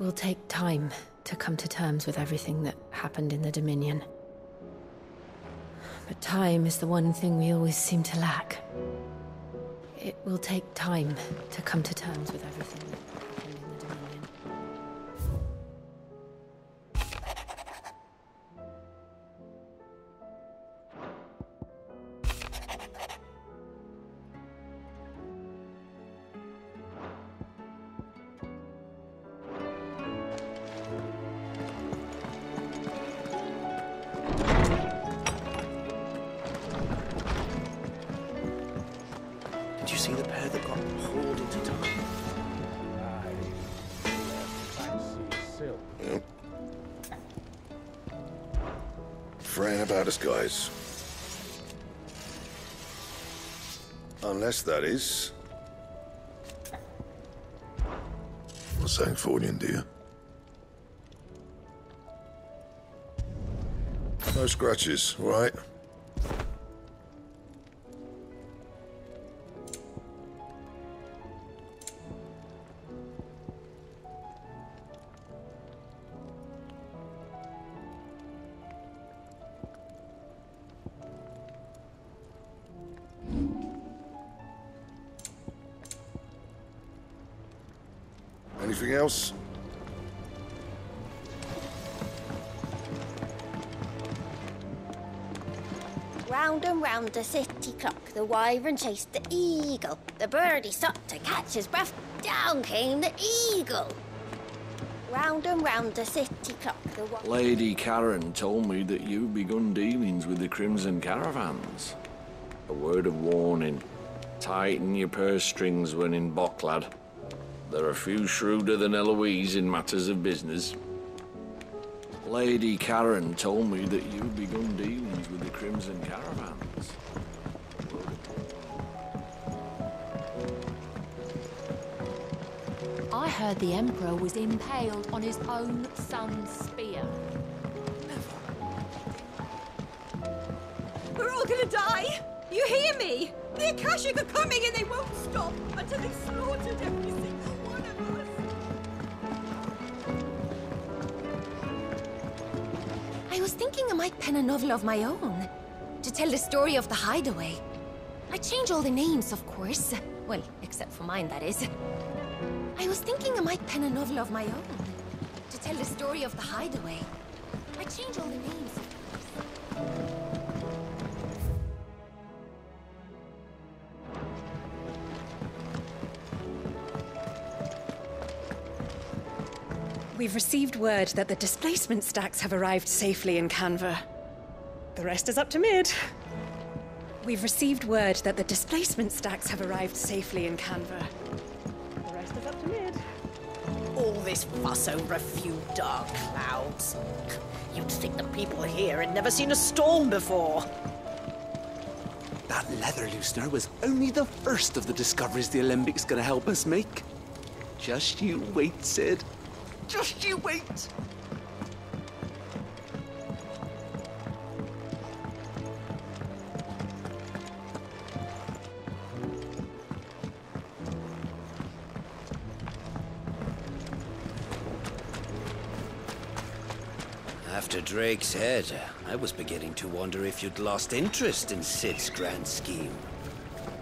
will take time to come to terms with everything that happened in the Dominion. But time is the one thing we always seem to lack. It will take time to come to terms with everything that is. What's Fordian, do you? No scratches, right? The wyvern chased the eagle. The birdie stopped to catch his breath. Down came the eagle. Round and round the city clock, the Lady Charon told me that you've begun dealings with the Crimson Caravans. A word of warning. Tighten your purse strings when in Boklad. There are few shrewder than Eloise in matters of business. Lady Charon told me that you've begun dealings with the Crimson Caravans. Heard the Emperor was impaled on his own son's spear. We're all gonna die! You hear me? The Akashic are coming and they won't stop until they've slaughtered every single one of us! I was thinking I might pen a novel of my own to tell the story of the hideaway. I change all the names, of course. Well, except for mine, that is. Was thinking I might pen a novel of my own to tell the story of the hideaway. I change all the names. We've received word that the displacement stacks have arrived safely in Canva. The rest is up to Mid. We've received word that the displacement stacks have arrived safely in Canva. This fuss over a few dark clouds. You'd think the people here had never seen a storm before. That leather loosener was only the first of the discoveries the Olympics gonna help us make. Just you wait, Cid. Just you wait. Drake's head, I was beginning to wonder if you'd lost interest in Cid's grand scheme.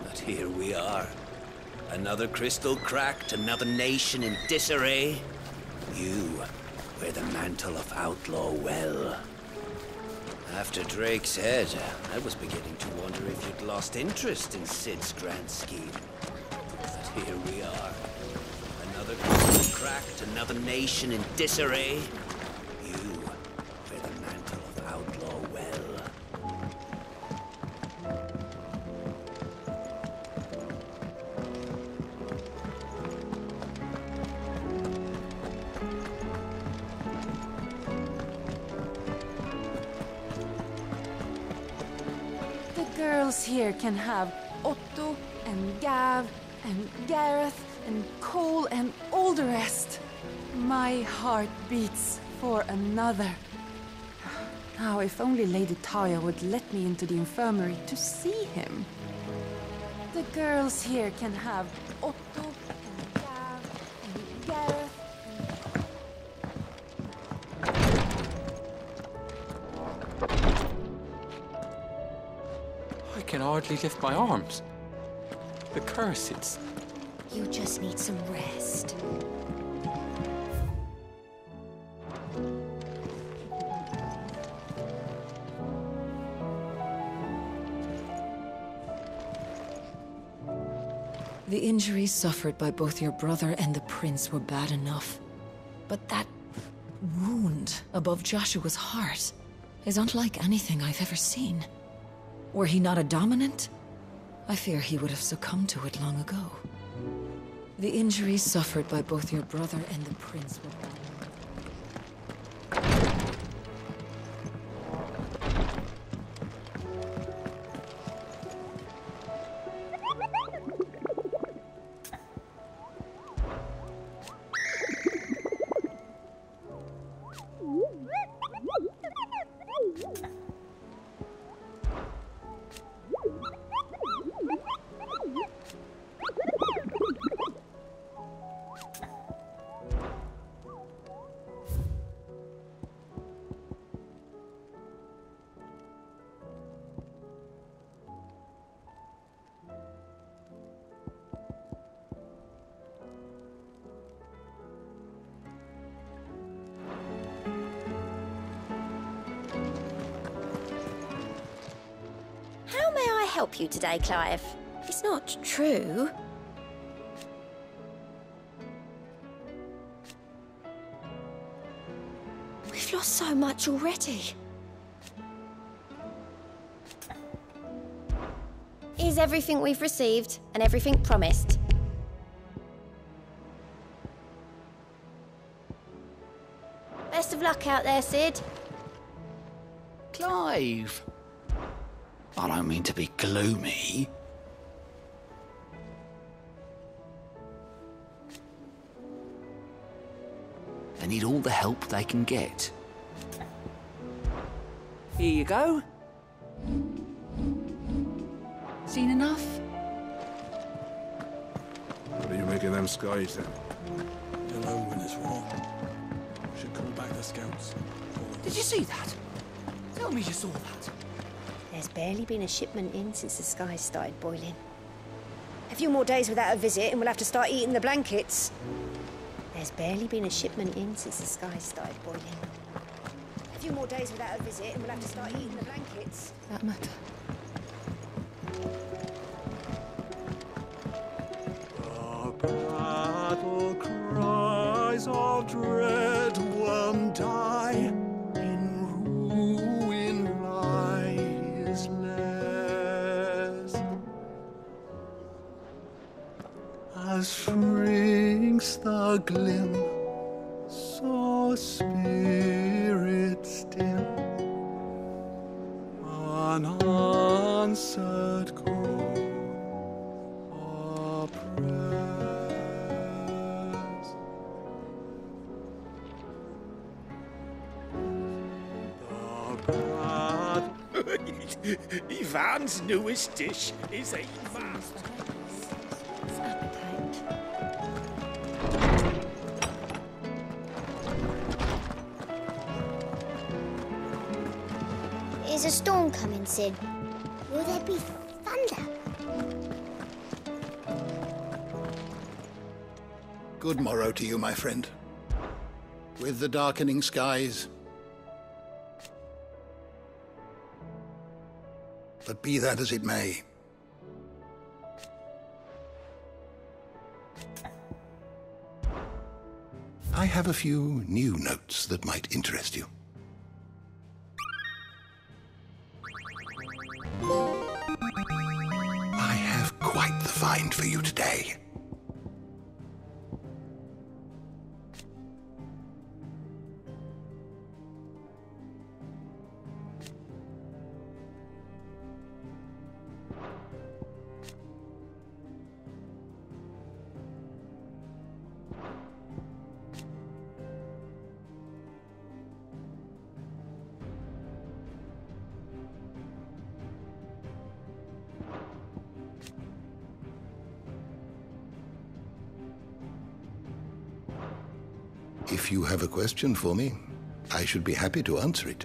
But here we are. Another crystal cracked, another nation in disarray. You wear the mantle of outlaw well. After Drake's head, I was beginning to wonder if you'd lost interest in Cid's grand scheme. But here we are. Another crystal cracked, another nation in disarray. Can have Otto and Gav and Gareth and Cole and all the rest. My heart beats for another. Now, if only Lady Tarja would let me into the infirmary to see him. The girls here can have hardly lift my arms. The curse, it's. You just need some rest. The injuries suffered by both your brother and the prince were bad enough. But that wound above Joshua's heart is unlike anything I've ever seen. Were he not a dominant, I fear he would have succumbed to it long ago. The injuries suffered by both your brother and the prince were Clive? It's not true. We've lost so much already. Is everything we've received and everything promised? Best of luck out there, Cid. Clive! I don't mean to be gloomy. They need all the help they can get. Here you go. Seen enough? What are you making them skies then? Alone when it's wrong. Should call back the scouts. Did you see that? Tell me you saw that. There's barely been a shipment in since the skies started boiling. A few more days without a visit and we'll have to start eating the blankets. There's barely been a shipment in since the skies started boiling. A few more days without a visit and we'll have to start eating the blankets. That matter. battle cries of dread one die the glim so spirits dim unanswered call. The brat- Ivan's newest dish is a vast. Will there be thunder? Good morrow to you, my friend. With the darkening skies. But be that as it may, I have a few new notes that might interest you. For you today. Question for me, I should be happy to answer it.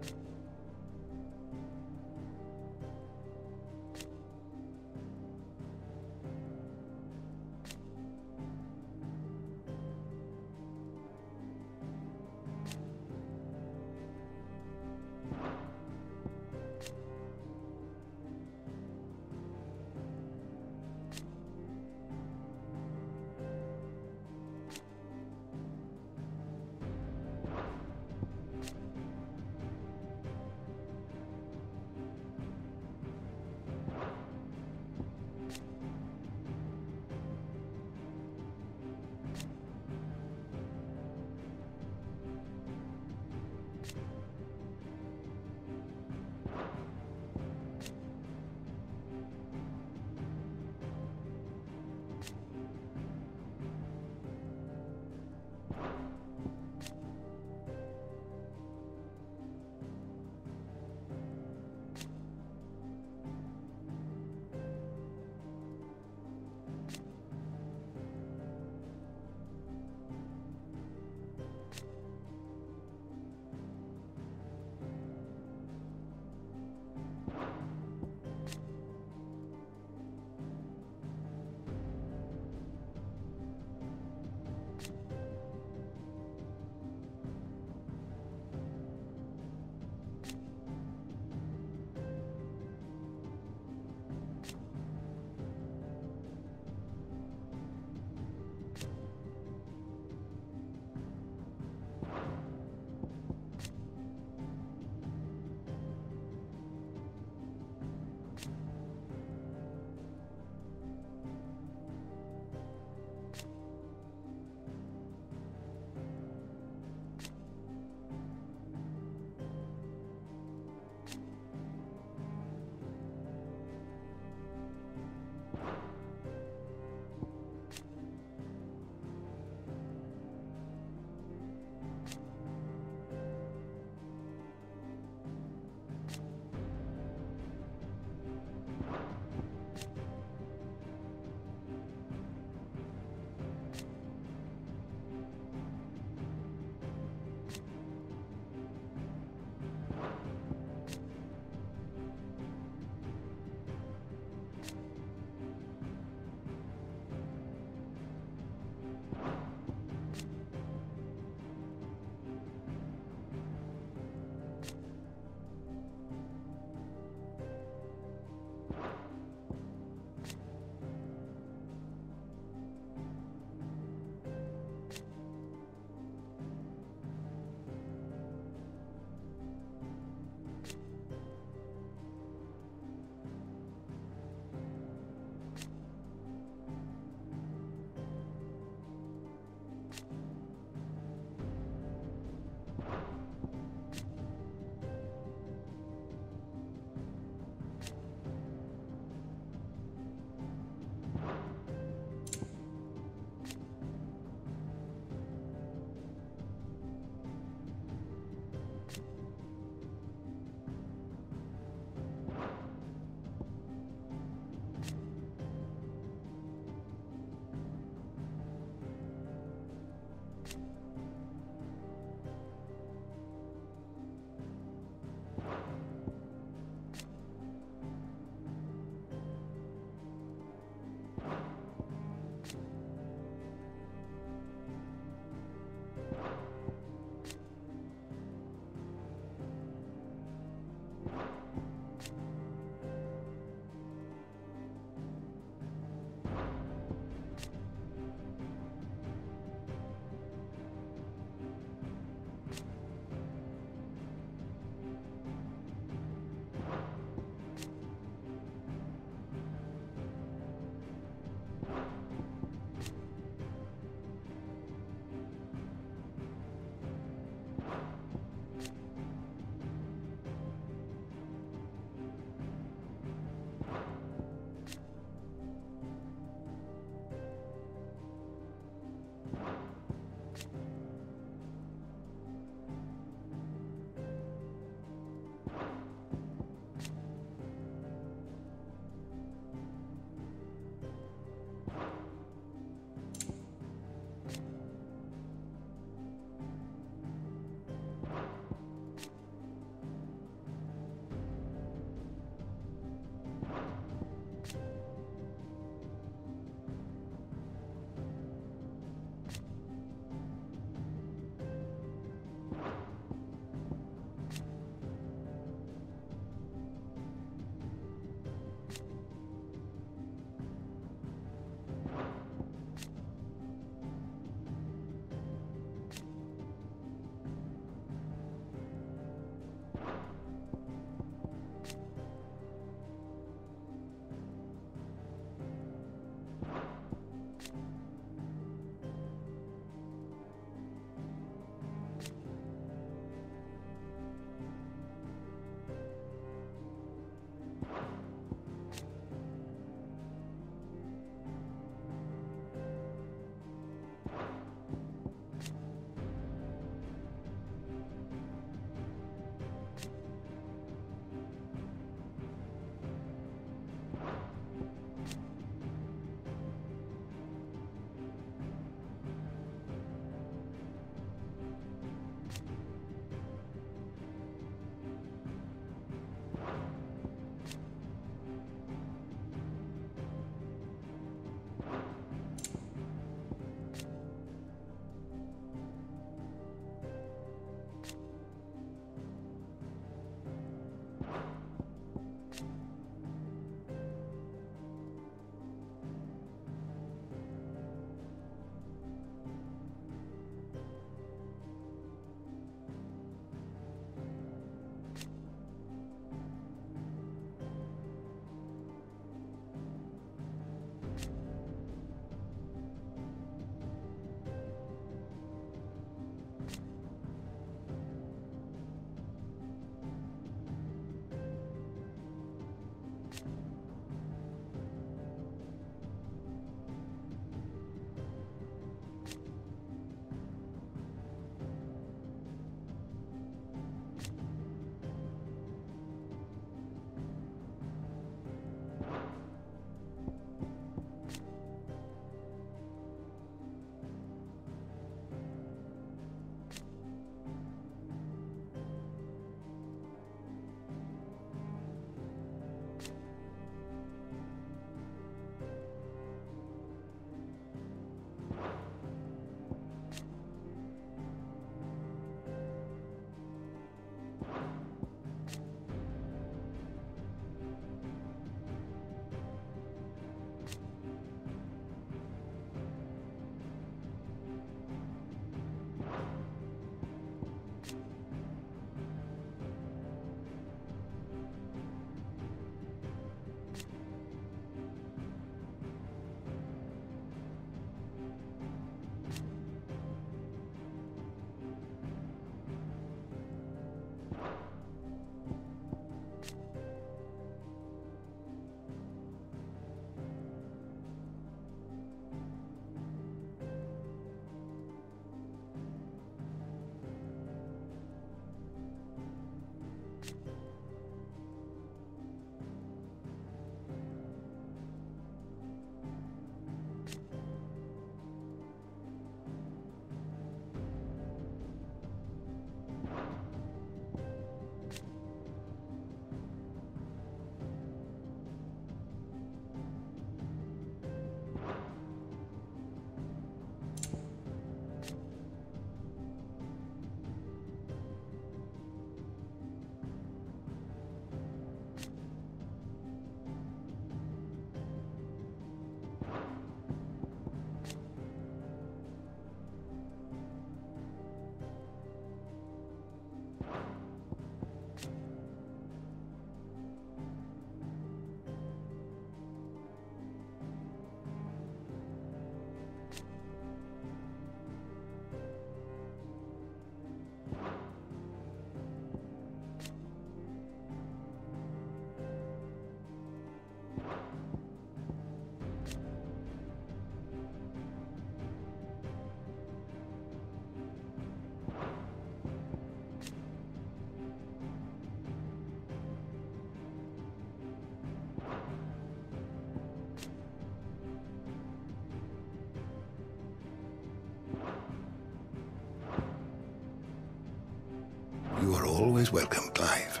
Always welcome, Clive.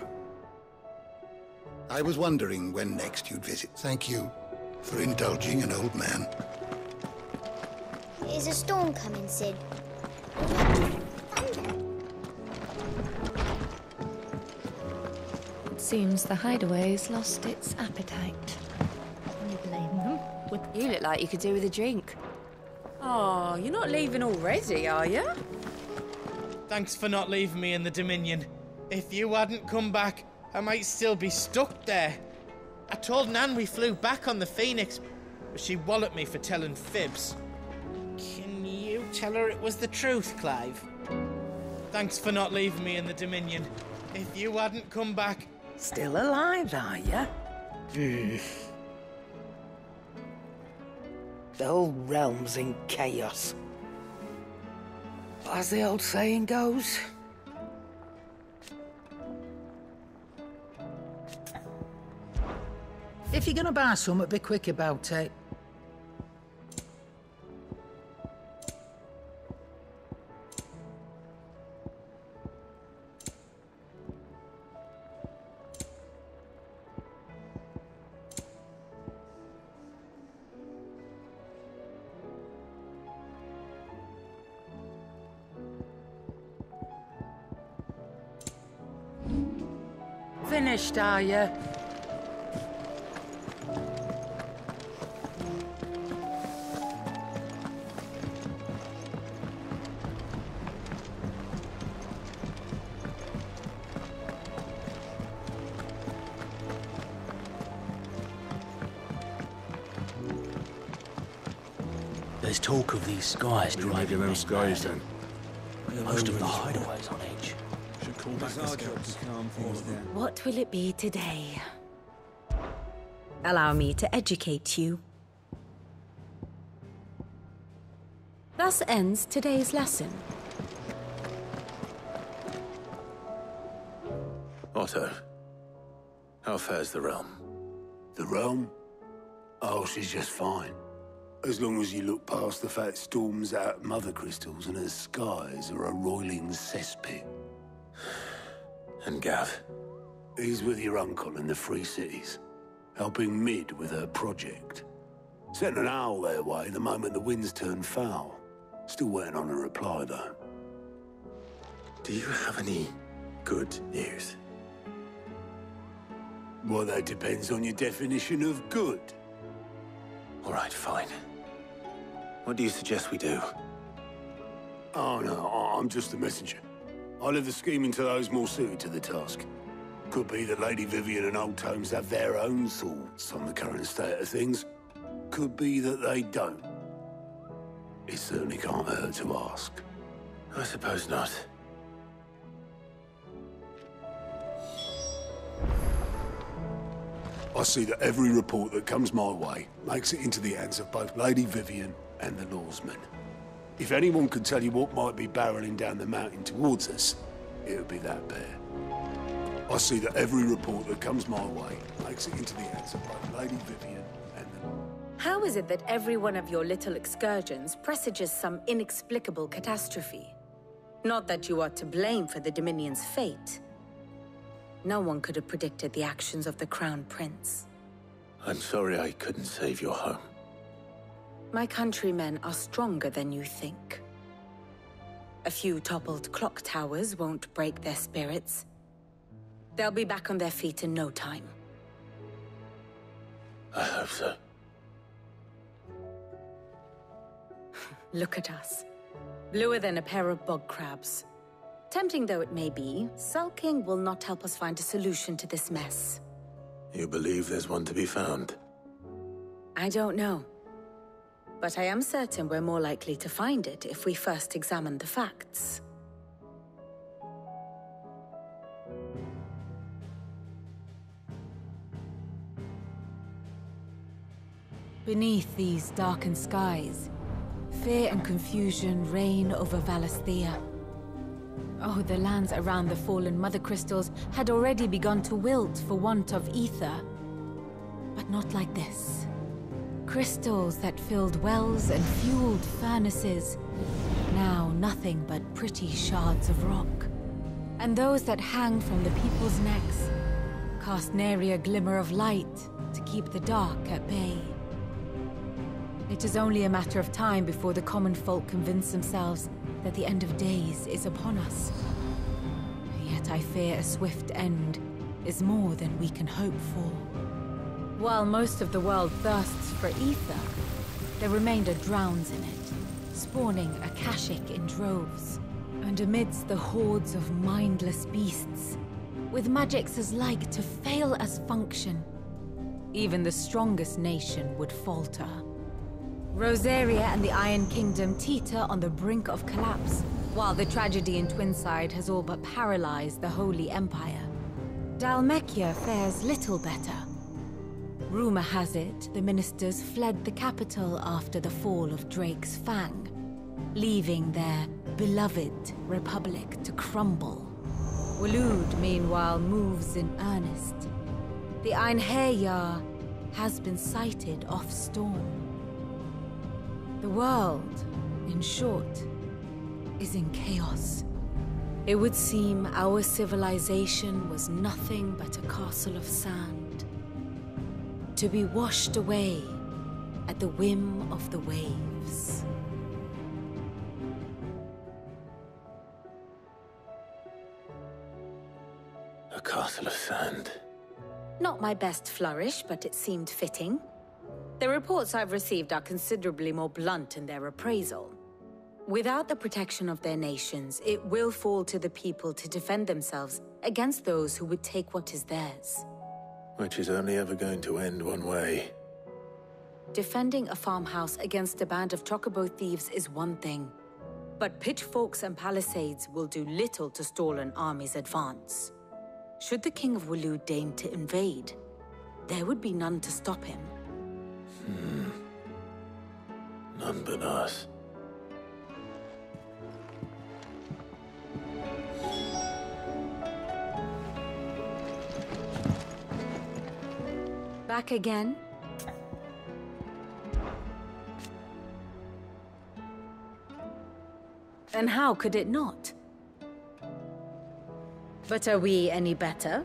I was wondering when next you'd visit. Thank you for indulging an old man. Is a storm coming, Cid? It seems the hideaway's lost its appetite. Can you blame them? You look like you could do with a drink. Oh, you're not leaving already, are you? Thanks for not leaving me in the Dominion. If you hadn't come back, I might still be stuck there. I told Nan we flew back on the Phoenix, but she walloped me for telling fibs. Can you tell her it was the truth, Clive? Thanks for not leaving me in the Dominion. If you hadn't come back... Still alive, are you? The whole realm's in chaos. But as the old saying goes, If you're gonna buy something, be quick about it. Finished, are you? Talk of these skies What are you driving making them skies then? Most of the with hideaways on edge. Should call back the scouts. Calm things down. What will it be today? Allow me to educate you. Thus ends today's lesson. Otto, how fares the realm? The realm? Oh, she's just fine. As long as you look past the fact storms out mother crystals and her skies are a roiling cesspit. And Gav? He's with your uncle in the Free Cities, helping Mid with her project. Sent an owl their way the moment the winds turned foul. Still waiting on a reply, though. Do you have any good news? Well, that depends on your definition of good. All right, fine. What do you suggest we do? Oh, no, I'm just a messenger. I leave the scheming to those more suited to the task. Could be that Lady Vivian and Old Tomes have their own thoughts on the current state of things. Could be that they don't. It certainly can't hurt to ask. I suppose not. I see that every report that comes my way makes it into the hands of both Lady Vivian and the Lawsmen. If anyone could tell you what might be barreling down the mountain towards us, it would be that pair. I see that every report that comes my way makes it into the hands of both Lady Vivian and the... How is it that every one of your little excursions presages some inexplicable catastrophe? Not that you are to blame for the Dominion's fate. No one could have predicted the actions of the Crown Prince. I'm sorry I couldn't save your home. My countrymen are stronger than you think. A few toppled clock towers won't break their spirits. They'll be back on their feet in no time. I hope so. Look at us. Bluer than a pair of bog crabs. Tempting though it may be, sulking will not help us find a solution to this mess. You believe there's one to be found? I don't know. But I am certain we're more likely to find it if we first examine the facts. Beneath these darkened skies, fear and confusion reign over Valisthea. Oh, the lands around the fallen Mother Crystals had already begun to wilt for want of ether. But not like this. Crystals that filled wells and fueled furnaces. Now nothing but pretty shards of rock. and those that hang from the people's necks cast nary a glimmer of light to keep the dark at bay. It is only a matter of time before the common folk convince themselves that the end of days is upon us. Yet I fear a swift end is more than we can hope for. While most of the world thirsts for ether, the remainder drowns in it, spawning Akashic in droves. And amidst the hordes of mindless beasts, with magics as like to fail as function, even the strongest nation would falter. Rosaria and the Iron Kingdom teeter on the brink of collapse, while the tragedy in Twinside has all but paralyzed the Holy Empire. Dhalmekia fares little better. Rumor has it the ministers fled the capital after the fall of Drake's Fang, leaving their beloved republic to crumble. Waloed, meanwhile, moves in earnest. The Einherjar has been sighted off Storm. The world, in short, is in chaos. It would seem our civilization was nothing but a castle of sand, to be washed away at the whim of the waves. A castle of sand. Not my best flourish, but it seemed fitting. The reports I've received are considerably more blunt in their appraisal. Without the protection of their nations, it will fall to the people to defend themselves against those who would take what is theirs. Which is only ever going to end one way. Defending a farmhouse against a band of chocobo thieves is one thing. But pitchforks and palisades will do little to stall an army's advance. Should the King of Waloed deign to invade, there would be none to stop him. Hmm. None but us. Back again? And how could it not? But are we any better?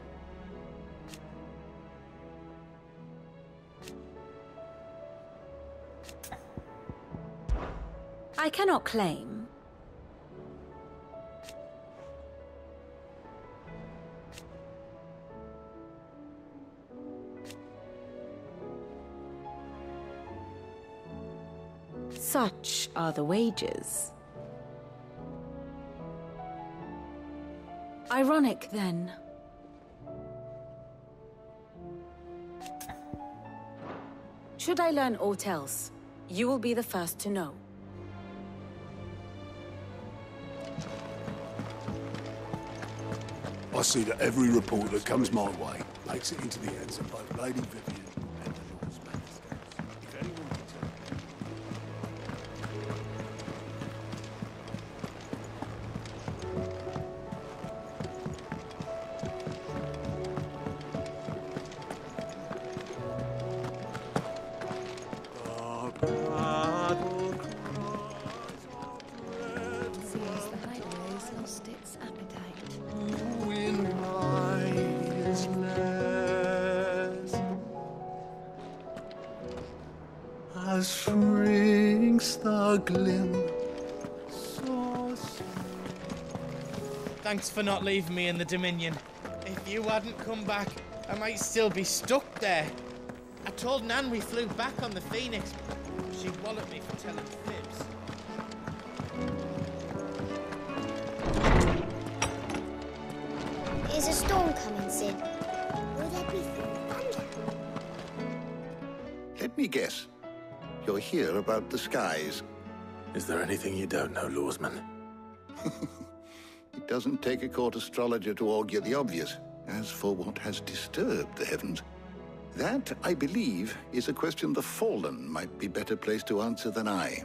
I cannot claim. Such are the wages. Ironic, then. Should I learn aught else, you will be the first to know. I see that every report that comes my way makes it into the hands of both Lady Vivian as shrinks the glim so Thanks for not leaving me in the Dominion. If you hadn't come back, I might still be stuck there. I told Nan we flew back on the Phoenix. She walloped me for telling fibs. Is a storm coming, Cid? Will there be thunder? Let me guess. You're here about the skies. Is there anything you don't know, Lawsman? It doesn't take a court astrologer to augur the obvious. As for what has disturbed the heavens, that, I believe, is a question the Fallen might be better placed to answer than I.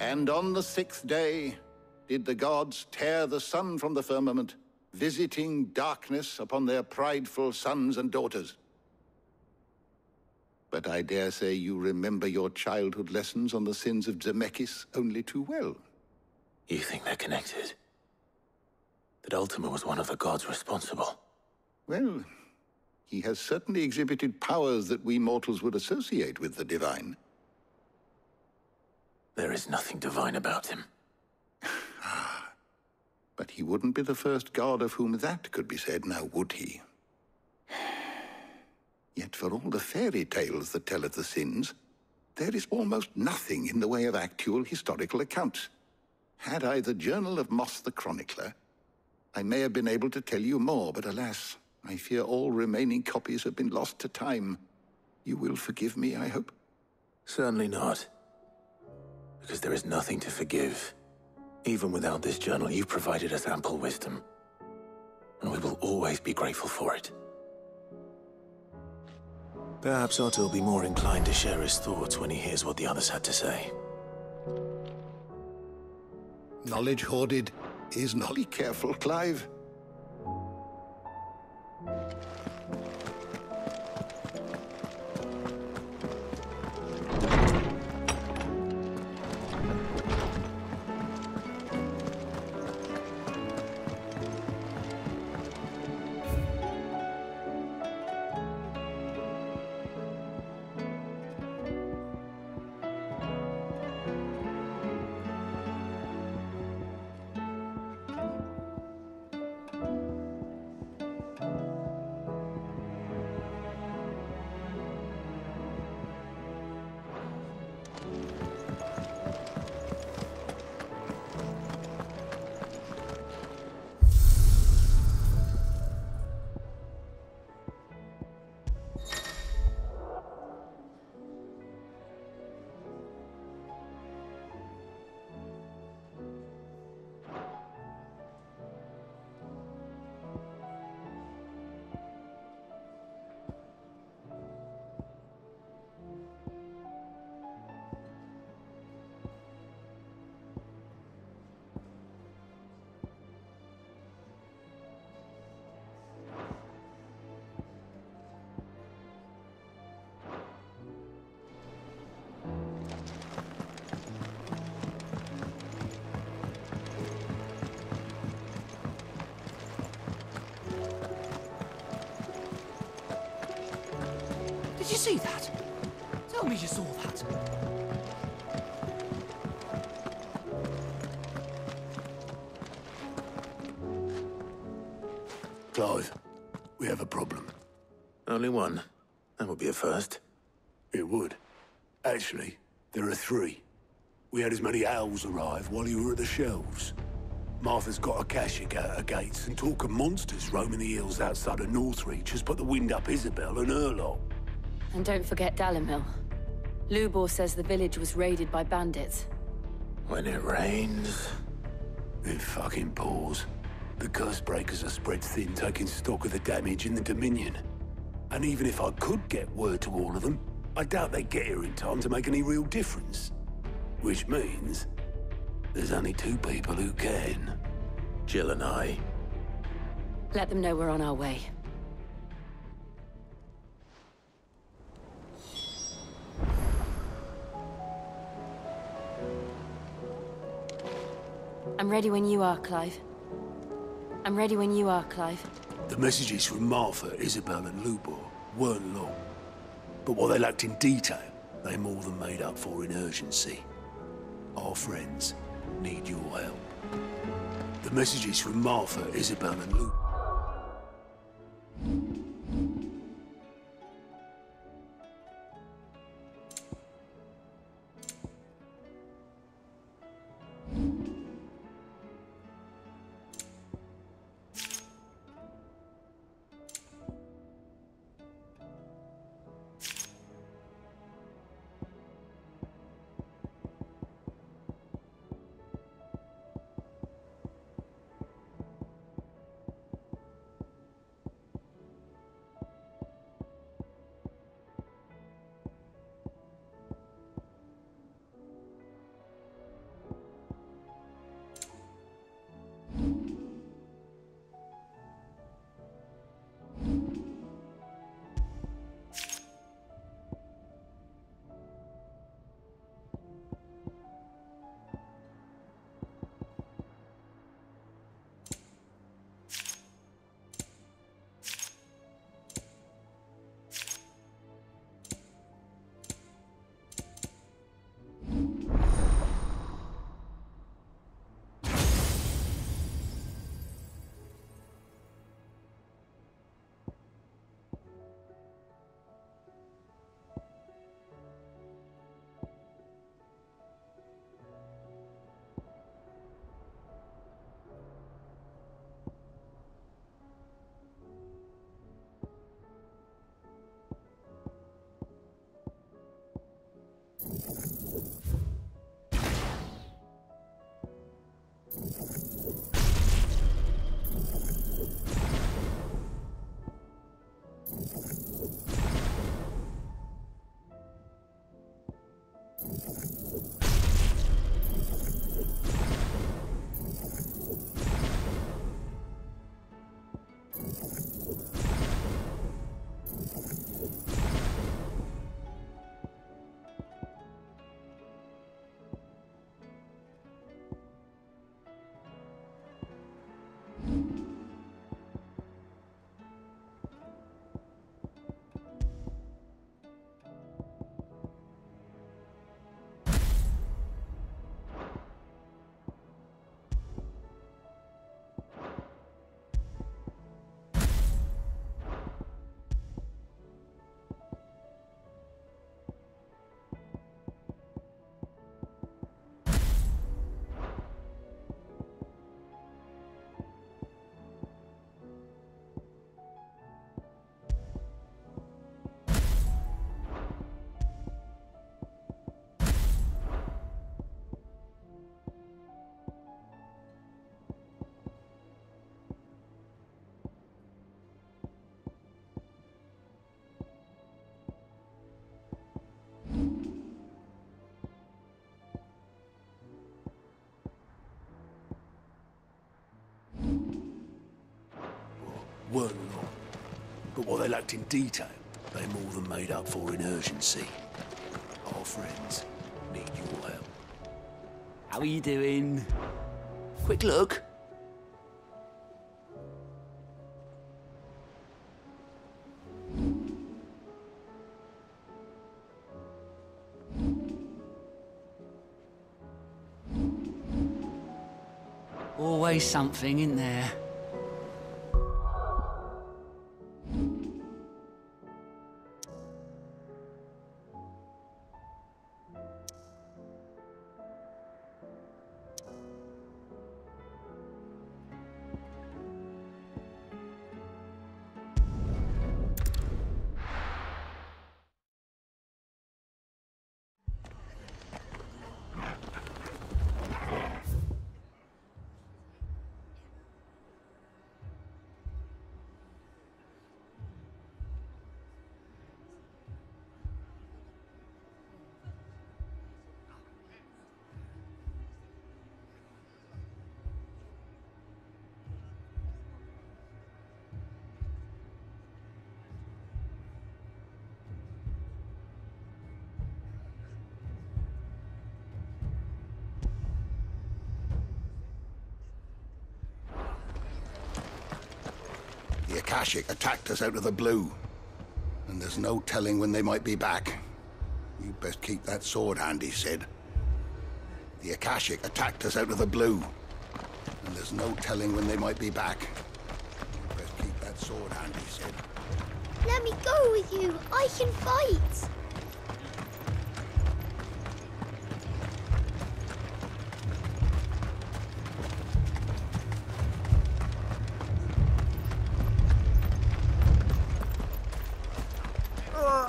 And on the sixth day did the gods tear the sun from the firmament, visiting darkness upon their prideful sons and daughters. But I dare say you remember your childhood lessons on the sins of Zemeckis only too well. You think they're connected? that Ultima was one of the gods responsible. Well, he has certainly exhibited powers that we mortals would associate with the divine. There is nothing divine about him. Ah, but he wouldn't be the first god of whom that could be said, now would he? Yet for all the fairy tales that tell of the sins, there is almost nothing in the way of actual historical accounts. Had I the Journal of Moss the Chronicler, I may have been able to tell you more, but alas, I fear all remaining copies have been lost to time. You will forgive me, I hope? Certainly not. Because there is nothing to forgive. Even without this journal, you provided us ample wisdom. And we will always be grateful for it. Perhaps Otto will be more inclined to share his thoughts when he hears what the others had to say. Knowledge hoarded is Nolly careful, Clive? See that? Tell me you saw that. Clive, we have a problem. Only one. That would be a first. It would. Actually, there are three. We had as many owls arrive while you were at the shelves. Martha's got Akashic at her gates, and talk of monsters roaming the hills outside of Northreach has put the wind up Isabel and her lot. And don't forget Dalimil. Lubor says the village was raided by bandits. When it rains... It fucking pours. The curse breakers are spread thin, taking stock of the damage in the Dominion. And even if I could get word to all of them, I doubt they'd get here in time to make any real difference. Which means... There's only two people who can. Jill and I. Let them know we're on our way. Ready when you are, Clive. I'm ready when you are, Clive. The messages from Martha, Isabel, and Lubor weren't long. But what they lacked in detail, they more than made up for in urgency. Our friends need your help. The messages from Martha, Isabel, and Lubor. Weren't long. But what they lacked in detail, they more than made up for in urgency. Our friends need your help. How are you doing? Quick look. Always something, in there? Attacked us out of the blue. And there's no telling when they might be back. You best keep that sword handy, Cid. The Akashic attacked us out of the blue. And there's no telling when they might be back. You best keep that sword handy, Cid. Let me go with you. I can fight.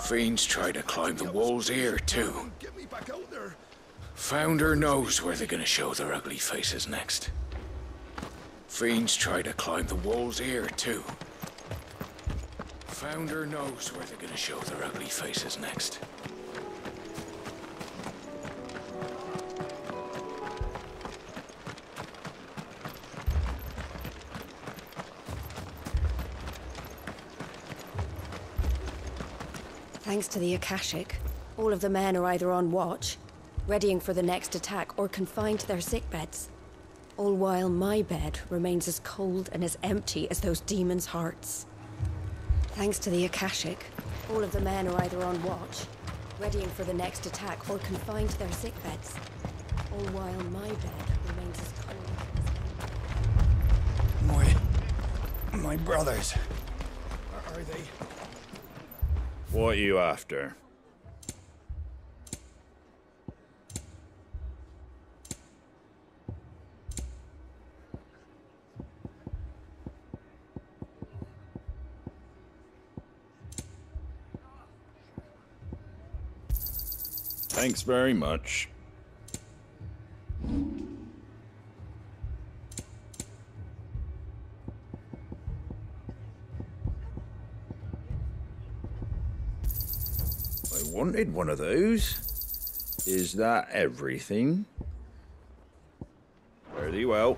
Fiends try to climb the walls here, too. Founder knows where they're gonna show their ugly faces next. Fiends try to climb the walls here, too. Founder knows where they're gonna show their ugly faces next. Thanks to the Akashic, all of the men are either on watch, readying for the next attack, or confined to their sickbeds. All while my bed remains as cold and as empty as those demons' hearts. Thanks to the Akashic, all of the men are either on watch, readying for the next attack, or confined to their sickbeds. All while my bed remains as cold My... my brothers. Are they... What you after? Thanks very much. Wanted one of those. Is that everything? Very well.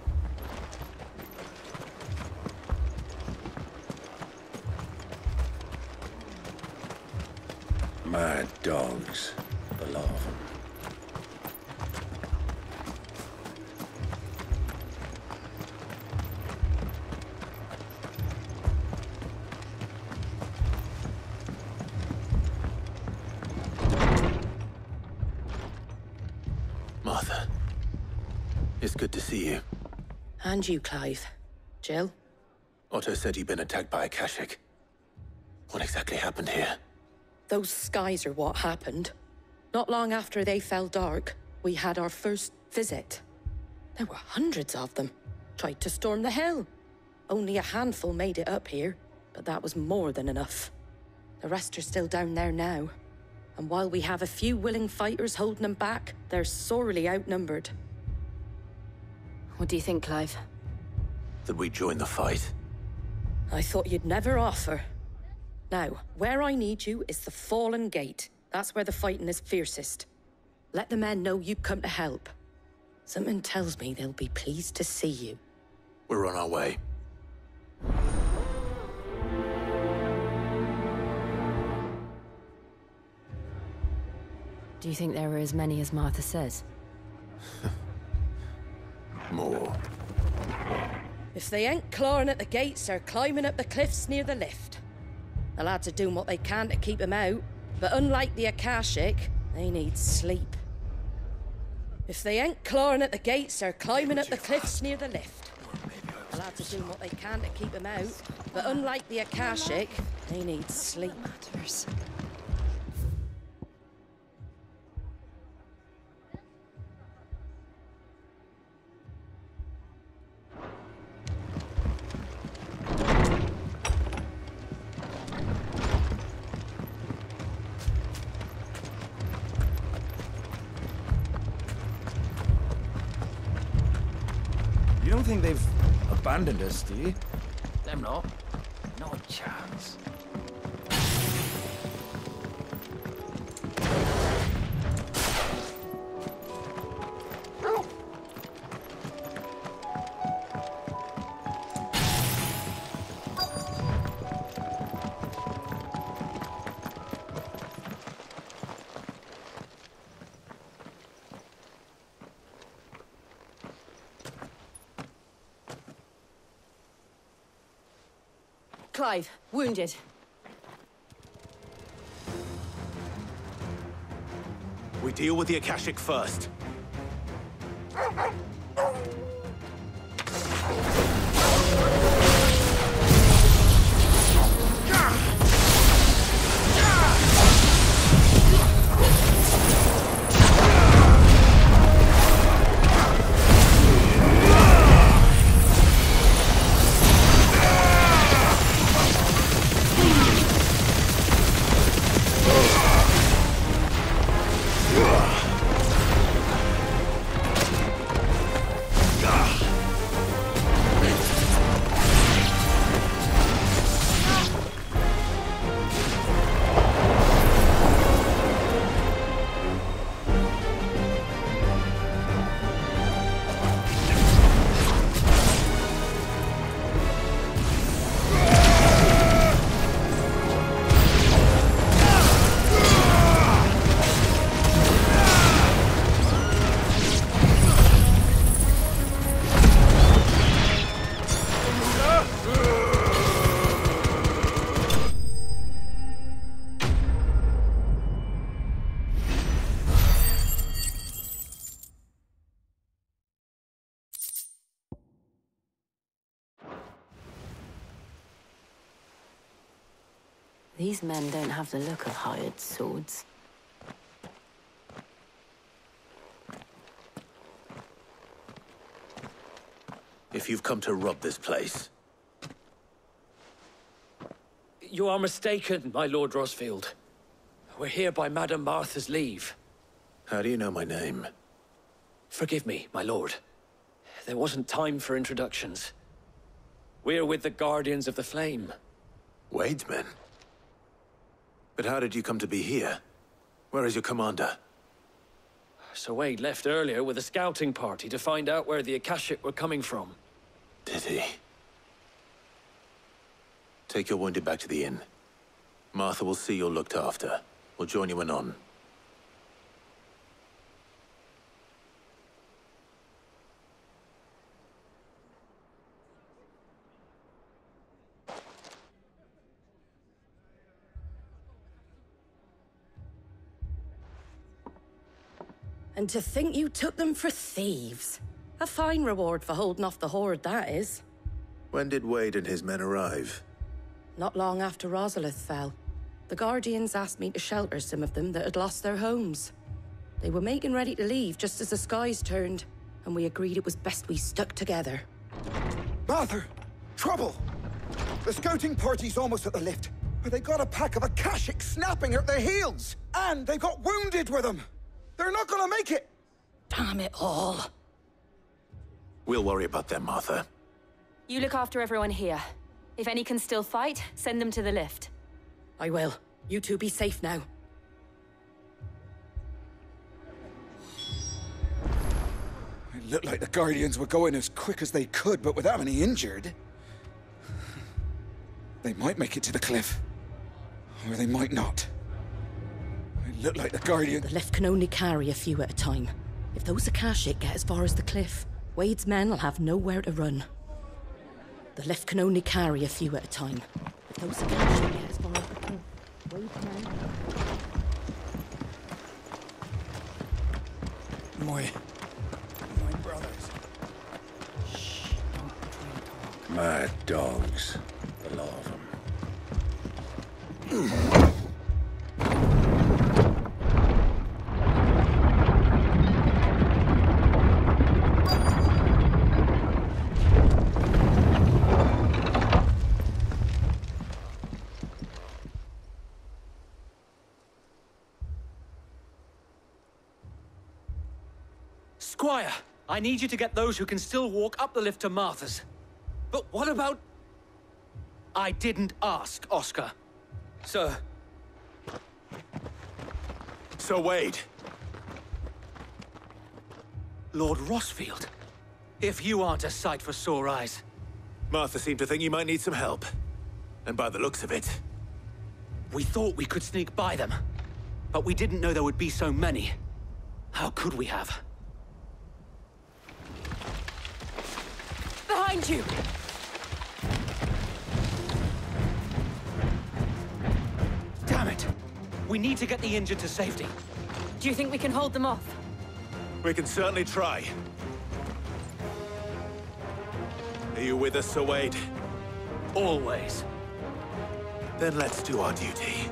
Mad dogs. And you, Clive. Jill? Otto said you'd been attacked by Akashic. What exactly happened here? Those skies are what happened. Not long after they fell dark, we had our first visit. There were hundreds of them. Tried to storm the hill. Only a handful made it up here, but that was more than enough. The rest are still down there now. And while we have a few willing fighters holding them back, they're sorely outnumbered. What do you think, Clive? That we join the fight? I thought you'd never offer. Now, where I need you is the Fallen Gate. That's where the fighting is fiercest. Let the men know you've come to help. Something tells me they'll be pleased to see you. We're on our way. Do you think there are as many as Martha says? More. If they ain't clawing at the gates, they're climbing up the cliffs near the lift. The lads are doing what they can to keep them out, but unlike the Akashic, they need sleep. If they ain't clawing at the gates, they're climbing up the cliffs near the lift. The lads are doing what they can to keep them out, but unlike the Akashic, they need sleep. Matters. Abandoned us, do you? Them not. A chance. Clive, wounded. We deal with the Akashic first. These men don't have the look of hired swords. If you've come to rob this place, You are mistaken, my Lord Rosfield. We're here by Madame Martha's leave. how do you know my name? Forgive me, my lord. There wasn't time for introductions. We're with the Guardians of the Flame. Wade's men? But how did you come to be here? Where is your commander? So Wade left earlier with a scouting party to find out where the Akashic were coming from. Did he? Take your wounded back to the inn. Martha will see you're looked after. We'll join you anon. And to think you took them for thieves. A fine reward for holding off the horde, that is. When did Wade and his men arrive? Not long after Rosalith fell. The Guardians asked me to shelter some of them that had lost their homes. They were making ready to leave just as the skies turned, and we agreed it was best we stuck together. Martha! Trouble! The scouting party's almost at the lift, but they got a pack of Akashic snapping at their heels! And they got wounded with them! They're not gonna make it! Damn it all. We'll worry about them, Martha. You look after everyone here. If any can still fight, send them to the lift. I will. You two be safe now. It looked like the Guardians were going as quick as they could, but without any injured. They might make it to the cliff. Or they might not. It looked like the Guardian... The lift can only carry a few at a time. If those Akashic get as far as the cliff, Wade's men will have nowhere to run. The lift can only carry a few at a time. If those Akashic get as far as the cliff, Wade's men... My... my brothers. Mad dogs. The lot of them. I need you to get those who can still walk up the lift to Martha's. But what about... I didn't ask, Oscar. Sir. Sir Wade. Lord Rosfield. If you aren't a sight for sore eyes. Martha seemed to think you might need some help. And by the looks of it... We thought we could sneak by them. But we didn't know there would be so many. How could we have? Behind you! Damn it! We need to get the injured to safety. Do you think we can hold them off? We can certainly try. Are you with us, Sir Wade? Always. Then let's do our duty.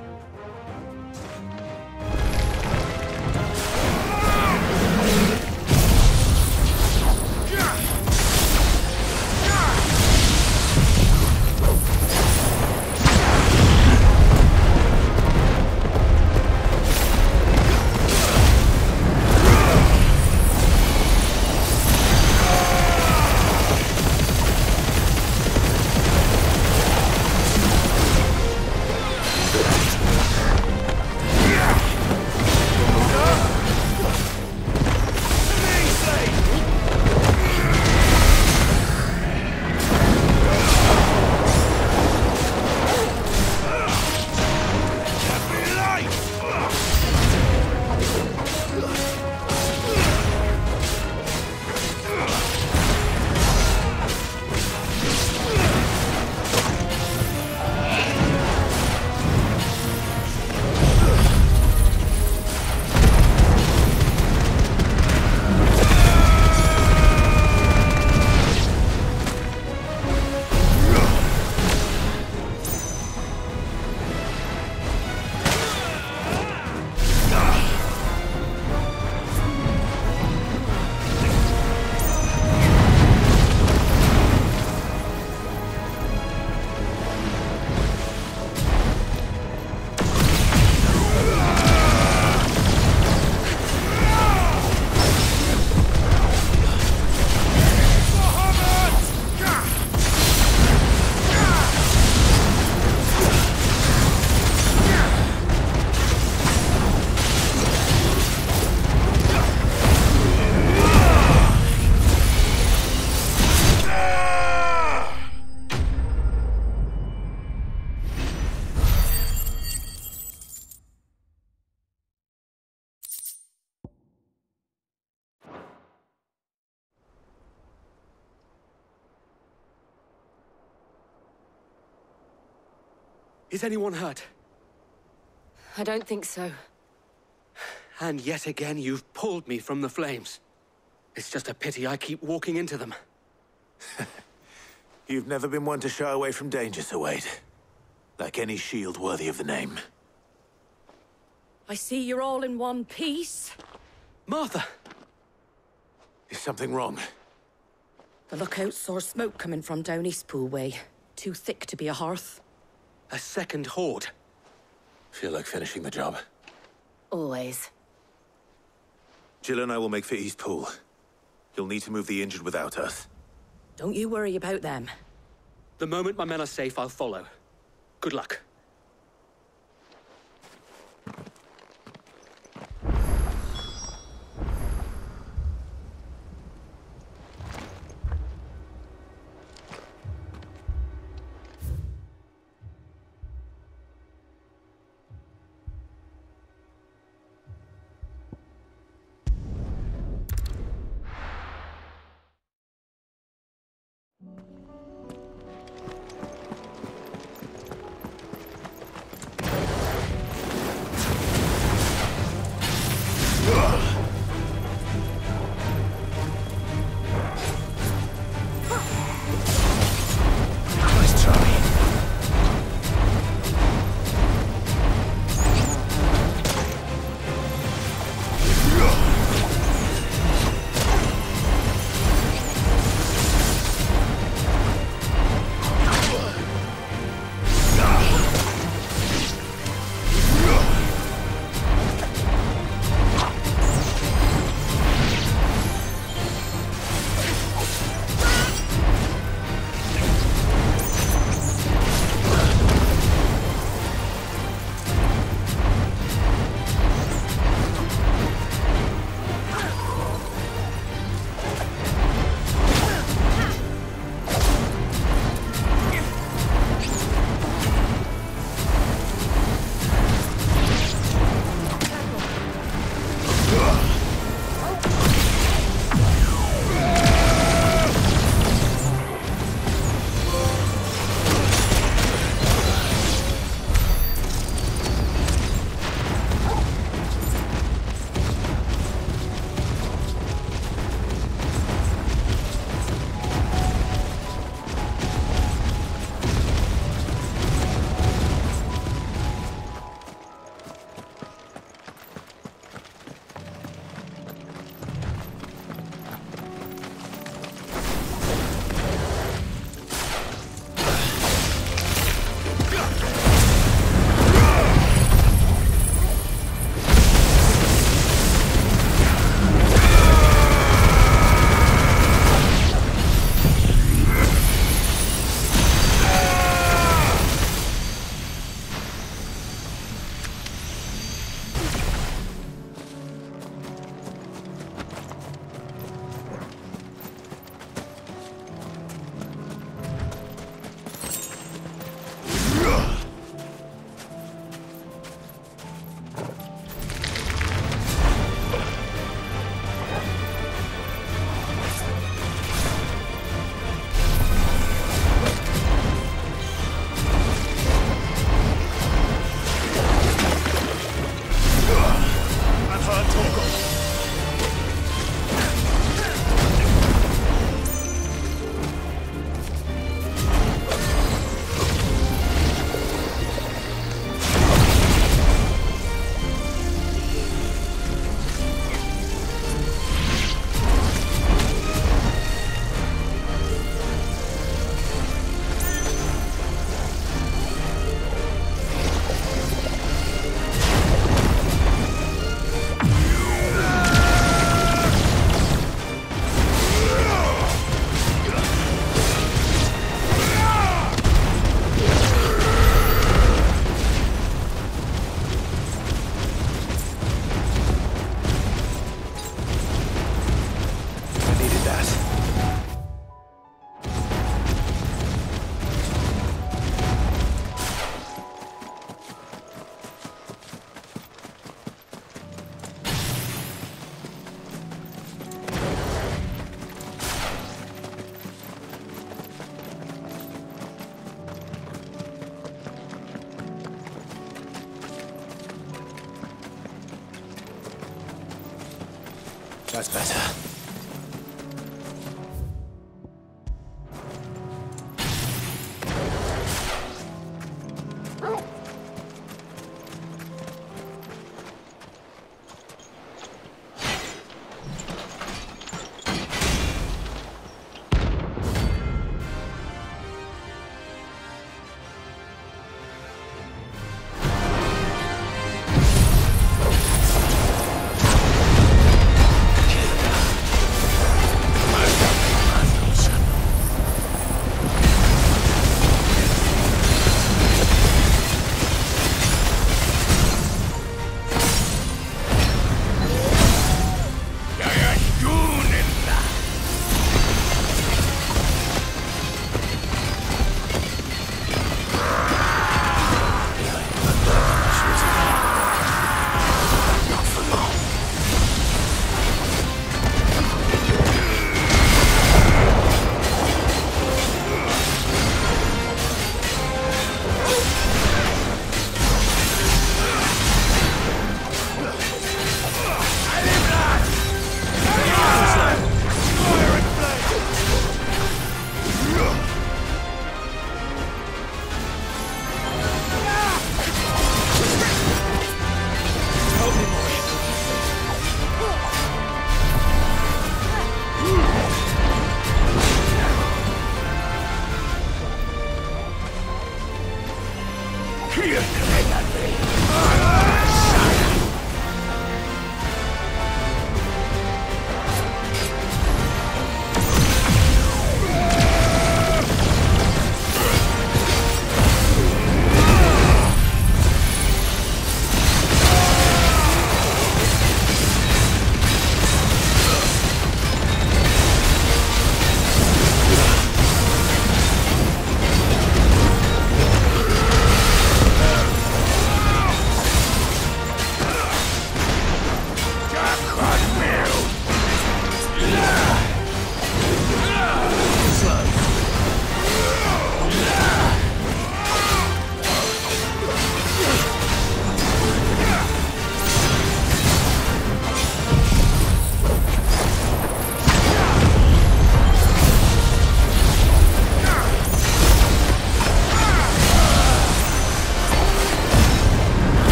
Is anyone hurt? I don't think so. And yet again, you've pulled me from the flames. It's just a pity I keep walking into them. You've never been one to shy away from danger, Sir Wade. Like any shield worthy of the name. I see you're all in one piece. Martha! Is something wrong? The lookout saw smoke coming from down Eastpool way. Too thick to be a hearth. A second horde. Feel like finishing the job. Always. Jill and I will make for Eastpool. You'll need to move the injured without us. Don't you worry about them. The moment my men are safe, I'll follow. Good luck.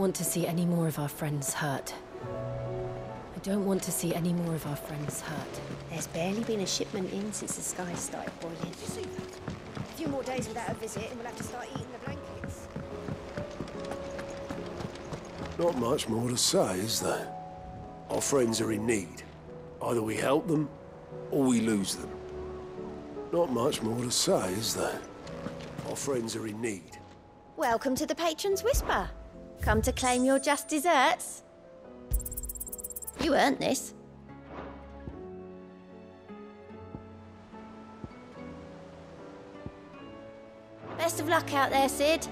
Want to see any more of our friends hurt. I don't want to see any more of our friends hurt. There's barely been a shipment in since the sky started boiling. Did you see that? A few more days without a visit and we'll have to start eating the blankets. Not much more to say, is there? Our friends are in need. Either we help them, or we lose them. Not much more to say, is there? Our friends are in need. Welcome to the Patron's Whisper. Come to claim your just desserts. You earned this. Best of luck out there, Cid.